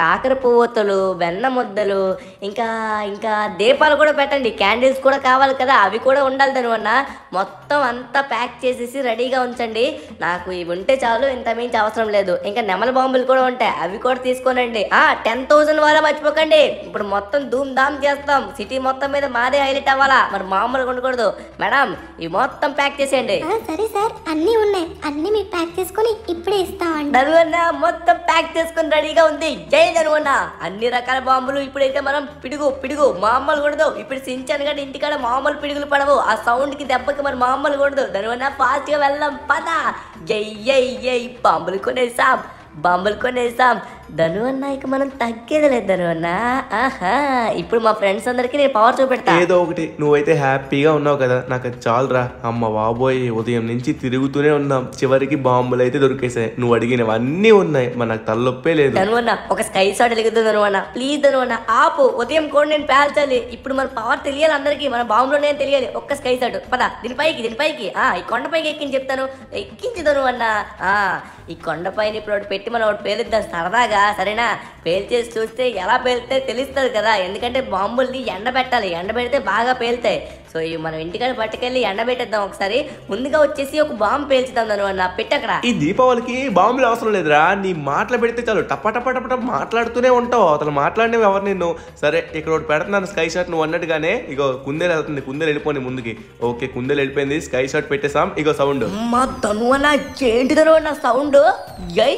కాకర పువ్వొత్తులు వెన్న ముద్దలు ఇంకా ఇంకా దీపాలు కూడా పెట్టండి. క్యాండిల్స్ కూడా కావాలి కదా అవి కూడా ఉండాలి దానివల్ల మొత్తం అంతా ప్యాక్ చేసేసి రెడీగా ఉంచండి. నాకు ఇవి ఉంటే చాలు ఇంత మించి అవసరం లేదు. ఇంకా నెమల బాంబులు కూడా ఉంటాయి అవి కూడా తీసుకోనండి. టెన్ థౌసండ్ వాళ్ళ మర్చిపోకండి. ఇప్పుడు మొత్తం ధూమ్ ధామ్ చేస్తాం. సిటీ మొత్తం మీద మాదే హైలైట్ అవ్వాలా? మరి మామూలుగా ఉండకూడదు. మేడం ఇవి మొత్తం ప్యాక్ చేసేయండి. ఆ, సరే సార్ అన్నీ ఉన్నాయి. అన్నీ మీకు ప్యాక్ చేసుకొని ఇప్పుడే ఇస్తామండి. ధనువన్న మొత్తం ప్యాక్ చేసుకుని రెడీగా ఉంది. జై ధనువన్న అన్ని రకాల బాంబులు ఇప్పుడైతే మనం పిడుగు పిడుగు. మామూలు కూడదు. ఇప్పుడు సించాను కానీ ఇంటికాడ మామూలు పిడుగులు పడవు. ఆ సౌండ్కి దెబ్బకి మరి మామూలు కూడదు. ధనువన్న ఫాస్ట్గా వెళ్దాం. పద. జై జై జై. బాంబులు కొనేసాం. బాంబులు కొనేసాం. ధను అన్న ఇక మనం తగ్గేది లేదు ధను అన్న. ఆహా ఇప్పుడు మా ఫ్రెండ్స్ అందరికి నేను పవర్ చూపెడతా. ఏదో ఒకటి నువ్వైతే హ్యాపీగా ఉన్నావు కదా నాకు అది చాలురా. అమ్మ బాబోయ్ ఉదయం నుంచి తిరుగుతూనే ఉన్నాం. చివరికి బాంబులు అయితే దొరికేసాయి నువ్వు అడిగినవన్నీ ఉన్నాయి మన నాకు తలనొప్పే లేదు. ధనువన్న ఒక స్కై షాట్ వెలుగుతుంది ధనువన్న ప్లీజ్ ధనువన్న ఆపు. ఉదయం కూడా నేను పేల్చాలి. ఇప్పుడు మన పవర్ తెలియాలి అందరికి. మన బాంబులోనే తెలియాలి. ఒక్క స్కై షాట్ పద దీనిపైకి దీనిపైకి ఆ ఈ కొండపైకి ఎక్కించి చెప్తాను. ఎక్కించి ధనువన్న ఆ ఈ కొండపైన ఇప్పుడు ఒకటి పెట్టి మనం ఒకటి పేలుద్దాం. సరదాగా. సరేనా? పేల్చేసి చూస్తే ఎలా పేలితే తెలుస్తుంది కదా. ఎందుకంటే బాంబుల్ని ఎండ పెట్టాలి. ఎండ పెడితే బాగా పేలుతాయి. సో ఇవి మనం ఇంటికాడ పట్టుకెళ్ళి ఎండ పెట్టేద్దాం ఒకసారి. ముందుగా వచ్చేసి ఒక బాంబు పేల్చుదాం ధనువన్న పెట్టక్కడ ఈ దీపావళికి బాంబులు అవసరం లేదురా. నీ మాటలు పెడితే చాలు. టప టప టప మాట్లాడుతూనే ఉంటావు. అతను మాట్లాడినవి ఎవరు నిన్ను? సరే ఇక్కడ ఒకటి పెడుతున్నాను స్కై షాట్ నువ్వు అన్నట్టుగానే. ఇగో కుందేలు వెళ్తుంది. కుందేలు వెళ్ళిపోయి ముందుకి. ఓకే కుందేలు వెళ్ళిపోయింది. స్కై షాట్ పెట్టేసాం ఇగో సౌండ్. అమ్మా ధనువన్న ఏంటి ధనువన్న సౌండ్? యై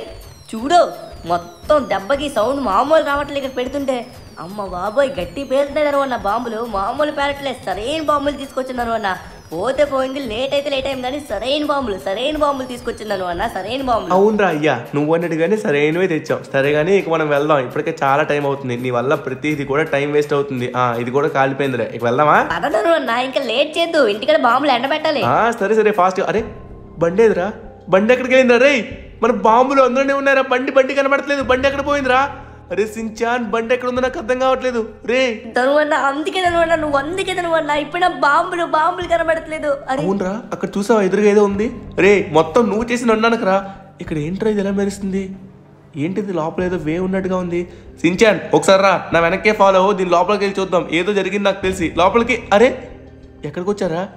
చూడు. మొత్తం దెబ్బకి సౌండ్ మామూలు రావట్లేదు ఇక్కడ పెడుతుంటే. అమ్మ బాబోయ్ గట్టి పేరుతున్నాయి ధనువన్న బాంబులు మామూలు పేరట్లేదు సరైన బాంబులు తీసుకొచ్చింది అన్న పోతే పోయింది లేట్ అయితే లేట్ అయింది కానీ సరైన బాంబులు సరైన బాంబులు తీసుకొచ్చింది అన్న సరైన బాంబులు. అవునరా అయ్యా నువ్వు అన్నట్టుగానే సరైనవే తెచ్చావు. సరే కానీ ఇక మనం వెళ్దాం. ఇప్పటికే చాలా టైం అవుతుంది. నీ వల్ల ప్రతిది కూడా టైం వేస్ట్ అవుతుంది. ఆ ఇది కూడా కాలిపోయిందిరే ఇక వెళ్దామా? పద ధనువన్న ఇంకా లేట్ చేద్దు. ఇంటికాడ బాంబులు ఎండబెట్టాలి. సరే సరే ఫాస్ట్. అరే బండి ఎదురా బండి ఎక్కడికి వెళ్ళిందిరా రేయ్! మన బాంబులు అందులోనే ఉన్నారా బండి బండి కనబడట్లేదు. బండి ఎక్కడ పోయిందిరా? అరే సించాన్ బండి ఎక్కడ ఉందో నాకు అర్థం కావట్లేదు. రే. ధనువన్న అందుకే ధనువన్న నువ్వు అందుకే ధనువన్న. ఇప్పుడు బాంబులు బాంబులు కనబడట్లేదు. అవునరా అక్కడ చూసావా? ఎదురుగా ఏదో ఉంది. రే మొత్తం నువ్వు చేసిన అన్నానకరా ఇక్కడ ఏంట్రా ఇది ఎలా మెరుస్తుంది? ఏంటిది? లోపల ఏదో వే ఉన్నట్టుగా ఉంది. సించాన్ ఒకసారి రా. నా వెనక్కే ఫాలో అవ్వు. దీని లోపలికి వెళ్ళి చూద్దాం. ఏదో జరిగింది నాకు తెలిసి. లోపలికి అరే ఎక్కడికి వచ్చారా?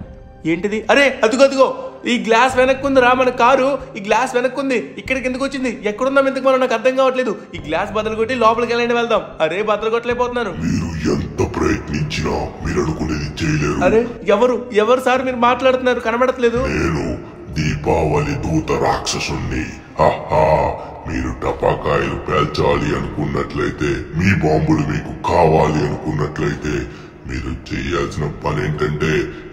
ఏంటిది? అరే అదిగో అదిగో ఈ గ్లాస్ వెనక్కుంది రా మన కారు ఈ గ్లాస్ వెనక్కుంది. ఇక్కడికి ఎందుకు వచ్చింది? ఎక్కడుందాం ఎందుకు మనం? నాకు అర్థం కావట్లేదు. ఈ గ్లాస్ బదులు కొట్టి లోపలికి వెళ్ళండి వెళ్దాం. అరే బద్దలు కొట్టలేకపోతున్నాను మీరు ఎంత ప్రయత్నించినా మీరు అనుకునేది చేయలేరు. అరే ఎవరు? ఎవరు సార్ మీరు మాట్లాడుతున్నారు? కనబడట్లేదు. నేను దీపావళి దూత రాక్షసుణ్ణి. హహా మీరు టపాకాయలు పేల్చాలి అనుకున్నట్లయితే మీ బాంబులు మీకు కావాలి అనుకున్నట్లయితే మీరు చేయాల్సిన పని ఏంటంటే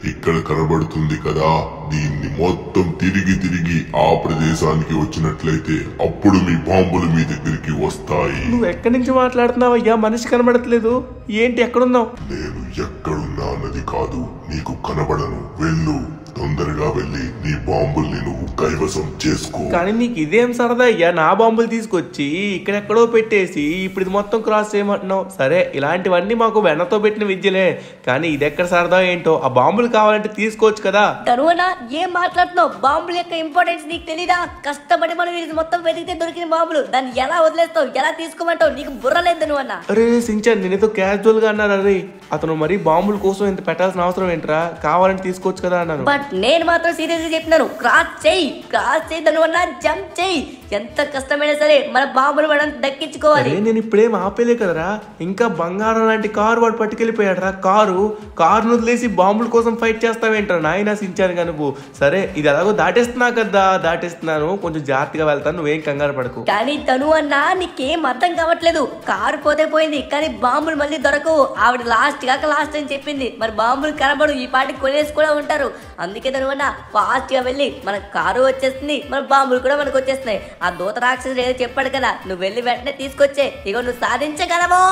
ఇక్కడ కనబడుతుంది కదా. దీన్ని మొత్తం తిరిగి తిరిగి ఆ ప్రదేశానికి వచ్చినట్లయితే అప్పుడు మీ బాంబులు మీ దగ్గరికి వస్తాయి. నువ్వు ఎక్కడి నుంచి మాట్లాడుతున్నావు అయ్యా మనిషి కనబడట్లేదు. ఏంటి ఎక్కడున్నావు? నేను ఎక్కడున్నా అన్నది కాదు. నీకు కనబడను. వెళ్ళు. తొందరగా వెళ్ళి నీ బాంబుల్ని నువ్వు కైవసం చేసుకో. కానీ నీకు ఇదేం సరదా అయ్యా? నా బాంబులు తీసుకొచ్చి ఇక్కడెక్కడో పెట్టేసి ఇప్పుడు ఇది మొత్తం క్రాస్ చేయమంటున్నావు. సరే ఇలాంటివన్నీ మాకు వెన్నతో పెట్టిన విద్యలే. కానీ ఇది ఎక్కడ సరదా ఏంటో? ఆ బాంబులు కావాలంటే తీసుకోవచ్చు కదా. ధనువన్న ఏం మాట్లాడుతున్నావు? బాంబుల యొక్క ఇంపార్టెన్స్ నీకు తెలీదా? కష్టపడి మనం ఇది మొత్తం వెతికితే దొరికిన బాంబులు. దాన్ని ఎలా వదిలేస్తావు? ఎలా తీసుకోమంటావు? నీకు బుర్ర లేదు ధనువన్న అరే సించాన్ నేనేదో క్యాజువల్గా అన్నారు అరే. అతను మరి బాంబుల కోసం ఇంత పెట్టాల్సిన అవసరం ఏంట్రా? కావాలంటే తీసుకోవచ్చు కదా అన్నాను. బట్ నేను మాత్రం సీరియస్గా చెప్తున్నాను. క్రాస్ చేయి క్రాస్ చేయి ధనువన్న జంప్ చేయి. ఎంత కష్టమైనా సరే మన బాంబులు మనం దక్కించుకోవాలి. అరే నేను ఇప్పుడేం ఆపేలే కదరా? ఇంకా బంగారం లాంటి కారు వాడు పట్టుకెళ్ళిపోయాడరా? కారు కారును వదిలేసి బాంబుల కోసం ఫైట్ చేస్తావేంట్రా? నాయన సించాను కానీ నువ్వు. సరే ఇది ఎలాగో దాటేస్తున్నా కదా దాటేస్తున్నాను. కొంచెం జాగ్రత్తగా వెళ్తాను నువ్వేం కంగారు పడకు. కానీ తను అన్నా నీకేం అర్థం కావట్లేదు. కారు పోతే పోయింది కానీ బాంబులు మళ్ళీ దొరకవు. ఆవిడ లాస్ట్ కాక లాస్ట్ అని చెప్పింది. మరి బాంబులు కనబడు ఈ పాటికి కొనేసి కూడా ఉంటారు. అందుకే తను ఫాస్ట్గా వెళ్ళి మన కారు వచ్చేస్తుంది మన బాంబులు కూడా మనకు వచ్చేస్తున్నాయి. ఆ దూత రాక్షసుడు ఏదో చెప్పాడు కదా నువ్వు వెళ్ళి వెంటనే తీసుకొచ్చే ఇగో నువ్వు సాధించగలవు.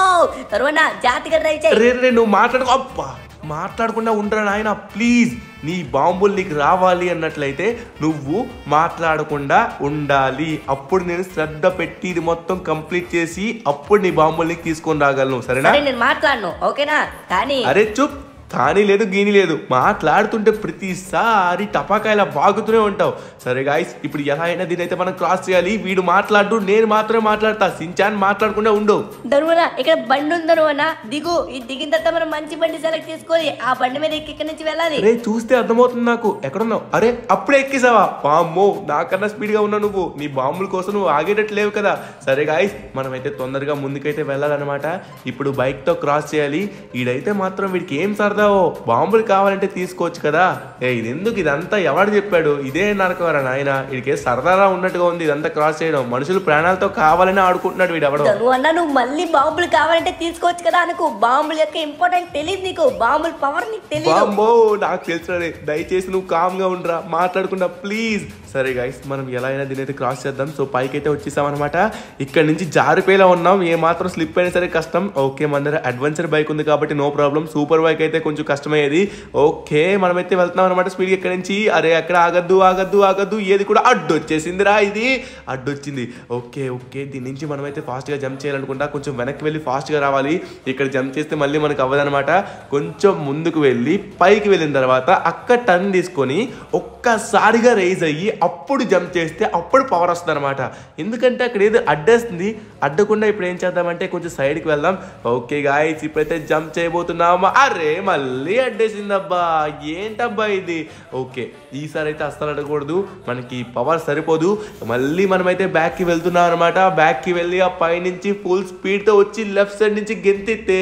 తరువాత జాతిగా ట్రై చేయి. నువ్వు మాట్లాడుకో అబ్బా! మాట్లాడకుండా ఉండరా నాయన? ప్లీజ్ నీ బాంబులు నీకు రావాలి అన్నట్లయితే నువ్వు మాట్లాడకుండా ఉండాలి. అప్పుడు నేను శ్రద్ధ పెట్టి ఇది మొత్తం కంప్లీట్ చేసి అప్పుడు నీ బాంబులు నీకు తీసుకొని రాగలను. సరేనా? సరే నేను మాట్లాడను. ఓకేనా? కానీ అరే చూప్. కానీ లేదు గీని లేదు. మాట్లాడుతుంటే ప్రతిసారి టపాకాయలా బాగుతూనే ఉంటావు. సరే గాయస్ ఇప్పుడు ఎలా అయినా దీనైతే మనం క్రాస్ చేయాలి. వీడు మాట్లాడు నేను మాత్రమే మాట్లాడతా. సించాన్ మాట్లాడకుండా ఉండు. ధనువన ఇక్కడ బండి ఉంది ధనువన. దిగు. ఈ దిగిన తర్వాత మనం మంచి బండి సెలెక్ట్ చేసుకొని ఆ బండి మీద ఎక్కి ఇక్కడి నుంచి వెళ్ళాలి? అరే చూస్తే అర్థమవుతుంది నాకు. ఎక్కడున్నావు? అరే అప్పుడే ఎక్కేసావా? బామ్మో నాకన్నా స్పీడ్గా ఉన్నావు నువ్వు. నీ బాంబుల కోసం నువ్వు ఆగేటట్టు లేవు కదా. సరే గాయస్ మనమైతే తొందరగా ముందుకైతే వెళ్ళాలన్నమాట. ఇప్పుడు బైక్తో క్రాస్ చేయాలి. ఈడైతే మాత్రం వీడికి ఏం సరదావో బాంబులు కావాలంటే తీసుకోవచ్చు కదా. ఏ ఇది ఎందుకు ఇదంతా? ఎవడు చెప్పాడు? ఇదే నరకవరా నాయన. వీడికి సరదాగా ఉన్నట్టుగా ఉంది ఇదంతా క్రాస్ చేయడం. మనుషులు ప్రాణాలతో కావాలని ఆడుకుంటున్నాడు వీడు ఎవడో ధను అన్న నువ్వు మళ్ళీ బాంబులు కావాలంటే తీసుకోవచ్చు కదా అనుకో. బాంబుల యొక్క ఇంపార్టెంట్ తెలియదు నీకు. బాంబుల పవర్ నీకు తెలియదు బామ్మో నాకు తెలుసులే. దయచేసి నువ్వు కామ్గా ఉండరా. మాట్లాడకుండా ప్లీజ్ సరే గైస్ మనం ఎలా అయినా దీని అయితే క్రాస్ చేద్దాం. సో పైకి అయితే వచ్చేసాం అనమాట ఇక్కడ నుంచి జారిపోయేలా ఉన్నాం. ఏ మాత్రం స్లిప్ అయినా సరే కష్టం. ఓకే మన దగ్గర అడ్వెంచర్ బైక్ ఉంది కాబట్టి నో ప్రాబ్లం సూపర్ బైక్ అయితే కొంచెం కష్టమయ్యేది. ఓకే మనమైతే వెళ్తున్నాం అనమాట స్పీడ్ ఇక్కడ నుంచి. అరే అక్కడ ఆగద్దు ఆగద్దు ఆగద్దు ఏది కూడా అడ్డు వచ్చేసిందిరా ఇది. అడ్డు వచ్చింది ఓకే ఓకే దీని నుంచి మనమైతే ఫాస్ట్గా జంప్ చేయాలనుకుంటా. కొంచెం వెనక్కి వెళ్ళి ఫాస్ట్గా రావాలి. ఇక్కడ జంప్ చేస్తే మళ్ళీ మనకు అవ్వదనమాట కొంచెం ముందుకు వెళ్ళి పైకి వెళ్ళిన తర్వాత అక్కడ టర్న్ తీసుకొని ఒక్కసారిగా రైజ్ అయ్యి అప్పుడు జంప్ చేస్తే అప్పుడు పవర్ వస్తుంది అనమాట ఎందుకంటే అక్కడ ఏదో అడ్డేస్తుంది. అడ్డకుండా ఇప్పుడు ఏం చేద్దామంటే కొంచెం సైడ్కి వెళ్దాం. ఓకే గాయస్ ఇప్పుడైతే జంప్ చేయబోతున్నామా. అరే మళ్ళీ అడ్డేసిందబ్బా. ఏంటబ్బా ఇది? ఓకే ఈసారి అయితే అస్సలు అడగకూడదు. మనకి పవర్ సరిపోదు. మళ్ళీ మనమైతే బ్యాక్కి వెళ్తున్నాం అనమాట బ్యాక్కి వెళ్ళి ఆ పైనుంచి ఫుల్ స్పీడ్తో వచ్చి లెఫ్ట్ సైడ్ నుంచి గెంతితే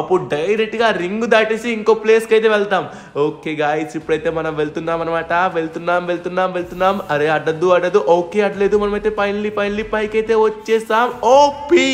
అప్పుడు డైరెక్ట్గా రింగ్ దాటేసి ఇంకో ప్లేస్కి అయితే వెళ్తాం. ఓకే గాయస్ ఇప్పుడైతే మనం వెళ్తున్నాం అనమాట వెళ్తున్నాం వెళ్తున్నాం వెళ్తున్నాం. అరే అడ్డద్దు అడ్డదు ఓకే అడ్లేదు మనమైతే ఫైనల్లీ ఫైనల్లీ పైకి అయితే వచ్చేసాం. ఓపీ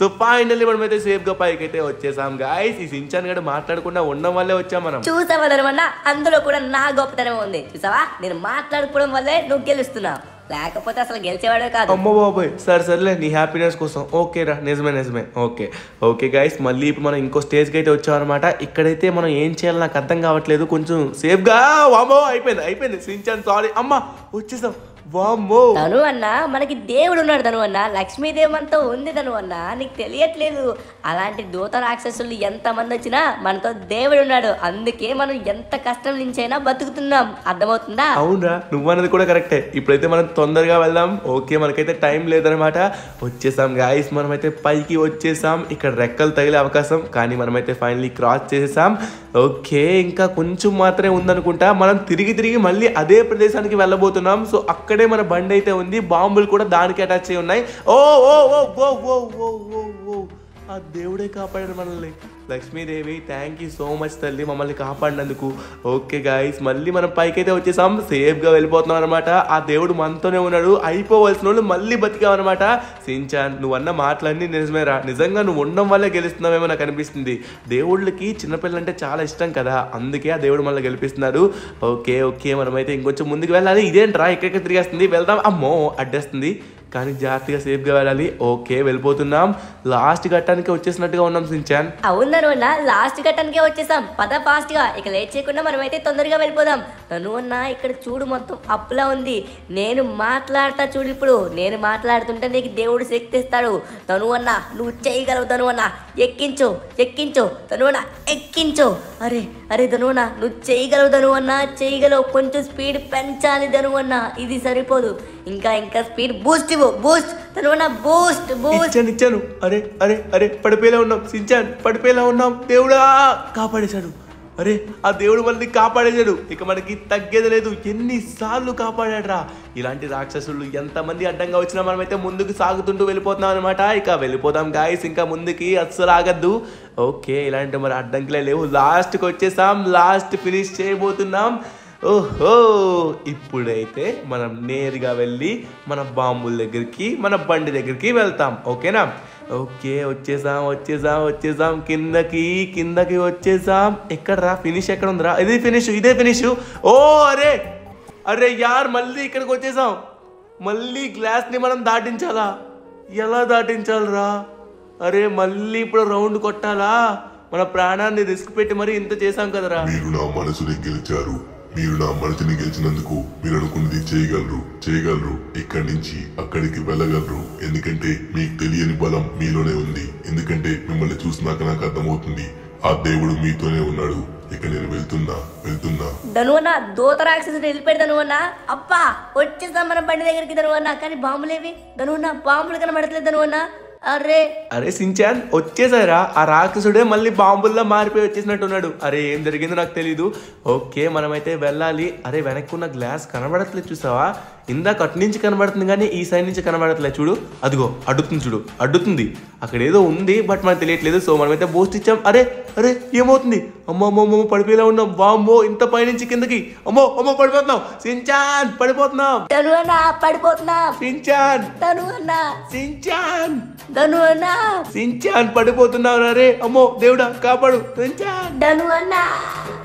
సో ఫైనల్లీ మనమైతే సేఫ్గా పైకి అయితే వచ్చేసాం. గాయస్ ఈ సించాన్ గడ మాట్లాడకుండా ఉండడం వల్లే వచ్చాం మనం. చూసావా అందులో కూడా నా గొప్పతనం ఉంది. చూసావా? నేను మాట్లాడుకోవడం వల్లే నువ్వు గెలుస్తున్నావు. లేకపోతే అసలు గెలిచేవాడే కాదు. అమ్మ బాబాయ్. సరే సర్లే నీ హ్యాపీనెస్ కోసం. ఓకే రా నిజమే నిజమే. ఓకే. ఓకే గైస్ మళ్ళీ ఇప్పుడు మనం ఇంకో స్టేజ్కి అయితే వచ్చామన్నమాట. ఇక్కడైతే మనం ఏం చేయాలో నాకు అర్థం కావట్లేదు. కొంచెం సేఫ్గా వామో అయిపోయింది అయిపోయింది. సించాన్ సారీ అమ్మ వచ్చేసాం. తను అన్న మనకి దేవుడు ఉన్నాడు తను అన్న లక్ష్మీదేవి మనతో ఉంది తను అన్న నీకు తెలియట్లేదు. అలాంటి దూత రాక్షసులు ఎంత మంది వచ్చినా మనతో దేవుడు ఉన్నాడు. అందుకే మనం ఎంత కష్టం నుంచైనా బతుకుతున్నాం. అర్థమవుతుందా? అవునరా నువ్వన్నది కూడా కరెక్టే. ఇప్పుడైతే మనం తొందరగా వెళ్దాం. ఓకే మనకైతే టైం లేదనమాట వచ్చేసాం గాయస్ మనమైతే పైకి వచ్చేసాం. ఇక్కడ రెక్కలు తగిలే అవకాశం కానీ మనమైతే ఫైనలీ క్రాస్ చేసేసాం. ఓకే ఇంకా కొంచెం మాత్రమే ఉందనుకుంటా. మనం తిరిగి తిరిగి మళ్ళీ అదే ప్రదేశానికి వెళ్ళబోతున్నాం. సో అక్కడే మన బండి అయితే ఉంది బాంబులు కూడా దానికి అటాచ్ అయి ఉన్నాయి. ఓ ఓ ఓ ఓ ఓ ఓ ఓ ఓ. ఆ దేవుడే కాపాడాడు మనల్ని. Lakshmidevi thank you so much తల్లి మమ్మల్ని కాపాడినందుకు. ఓకే గాయస్ మళ్ళీ మనం పైకైతే వచ్చేసాం. సేఫ్గా వెళ్ళిపోతున్నాం అనమాట ఆ దేవుడు మనతోనే ఉన్నాడు. అయిపోవలసిన వాళ్ళు మళ్ళీ బతికామన్నమాట అనమాట సించాన్ నువ్వు అన్న మాటలన్నీ నిజమేరా నిజంగా నువ్వు ఉండడం వల్లే గెలుస్తున్నావేమో నాకు అనిపిస్తుంది. దేవుళ్ళకి చిన్నపిల్లలంటే చాలా ఇష్టం కదా. అందుకే ఆ దేవుడు మళ్ళీ గెలిపిస్తున్నాడు. ఓకే ఓకే మనమైతే ఇంకొంచెం ముందుకు వెళ్ళాలి. ఇదేంట్రా? ఎక్కడికి తిరిగేస్తుంది? వెళ్దాం. అమ్మో అడ్డేస్తుంది. కానీ జాగ్రత్తగా సేఫ్గా వెళ్ళాలి. ఓకే వెళ్ళిపోతున్నాం. లాస్ట్ ఘట్టానికి వచ్చేసినట్టుగా ఉన్నాం సించాన్. అవును అన్న లాస్ట్ ఘట్టానికే వచ్చేసాం. పద ఫాస్ట్గా ఇక లేట్ చేయకుండా మనం అయితే తొందరగా వెళ్ళిపోదాం. తను అన్న ఇక్కడ చూడు మొత్తం అప్పులా ఉంది. నేను మాట్లాడతా చూడు ఇప్పుడు. నేను మాట్లాడుతుంటే నీకు దేవుడు శక్తి ఇస్తాడు. తను అన్న నువ్వు చేయగలవు తను అన్న ఎక్కించు ఎక్కించు. తను అన్న ఎక్కించు. అరే అరే ధను నువ్వు చేయగలవు ధను చేయగలవు. కొంచెం స్పీడ్ పెంచాలి ధను ఇది సరిపోదు. ఇంకా ఇంకా స్పీడ్ బూస్ట్ ఇవ్వు. బూస్ట్ తను బూస్ట్ బూస్ట్ ఇచ్చాను ఇచ్చాను. అరే అరే అరే పడిపోయేలా ఉన్నాం. సించాన్ పడిపోయేలా ఉన్నాం. దేవుడా! కాపాడేశాడు. అరే ఆ దేవుడు మనల్ని కాపాడేశాడు. ఇక మనకి తగ్గేది లేదు. ఎన్నిసార్లు కాపాడాడరా? ఇలాంటి రాక్షసులు ఎంతమంది అడ్డంగా వచ్చినా మనమైతే ముందుకు సాగుతుంటూ వెళ్ళిపోతున్నాం అనమాట ఇక వెళ్ళిపోదాం గాయస్ ఇంకా ముందుకి అస్సలు ఆగద్దు. ఓకే ఇలాంటి మరి అడ్డంకులే లేవు. లాస్ట్కి వచ్చేసాం. లాస్ట్ ఫినిష్ చేయబోతున్నాం. ఓహో! ఇప్పుడైతే మనం నేరుగా వెళ్ళి మన బాంబుల దగ్గరికి మన బండి దగ్గరికి వెళ్తాం. ఓకేనా? ఓకే వచ్చేసాం వచ్చేసాం వచ్చేసాం. కిందకి కిందకి వచ్చేసాం. ఎక్కడరా? ఫినిష్ ఎక్కడ ఉందిరా ఇది ఫినిష్ ఇదే ఫినిష్. ఓ అరే! అరే యార్ మళ్ళీ ఇక్కడికి వచ్చేసాం. మళ్ళీ గ్లాస్ని మనం దాటించాలా? ఎలా దాటించాలరా? అరే మళ్ళీ ఇప్పుడు రౌండ్ కొట్టాలా? మన ప్రాణాన్ని రిస్క్ పెట్టి మరి ఇంత చేసాం కదరా. మీరు నా మనసుని గెలిచారు. మీరు నా మనసుని గెలిచినందుకు మీరు అనుకున్నది చేయగలరు చేయగలరు. ఇక్కడి నుంచి అక్కడికి వెళ్ళగలరు. ఎందుకంటే మీకు తెలియని బలం మీలోనే ఉంది. ఎందుకంటే మిమ్మల్ని చూసినాక నాకు అర్థమవుతుంది. ఆ దేవుడు మీతోనే ఉన్నాడు. ఇక నేను వెళ్తున్నా వెళ్తున్నా. ధనువన్న దూత రాక్షసుడు వెళ్ళిపోయాడు ధనువన్న. అప్పా వచ్చేసాం మన బండి దగ్గరికి ధనువన్న. కానీ బాంబులేవి? ధనువన్న బాంబులు కనబడట్లేదు ధనువన్న. అరే. అరే సించాన్ వచ్చేసారా? ఆ రాక్షసుడే మళ్ళీ బాంబుల్లో మారిపోయి వచ్చేసినట్టున్నాడు. అరే ఏం జరిగిందో నాకు తెలీదు. ఓకే మనమైతే వెళ్ళాలి. అరే వెనక్కి ఉన్న గ్లాస్ కనబడట్లేదు చూసావా? ఇందాక అటు నుంచి కనబడుతుంది కానీ ఈ సైడ్ నుంచి కనబడట్లేదు చూడు అదిగో అడ్డుతుంది చూడు అడ్డుతుంది. అక్కడ ఏదో ఉంది బట్ మనకు తెలియట్లేదు. సో మనమైతే బూస్ట్ ఇచ్చాం. అరే అరే ఏమవుతుంది? అమ్మో అమ్మో అమ్మో పడిపోయేలా ఉన్నాం. వామ్మో ఇంత పైనుంచి కిందకి. అమ్మో అమ్మో పడిపోతున్నాం. సించాన్ పడిపోతున్నాం. పడిపోతున్నా. సించాన్. ధనువన్న సించాన్. పడిపోతున్నావు రే. అమ్మో దేవుడా కాపాడు. సించాన్.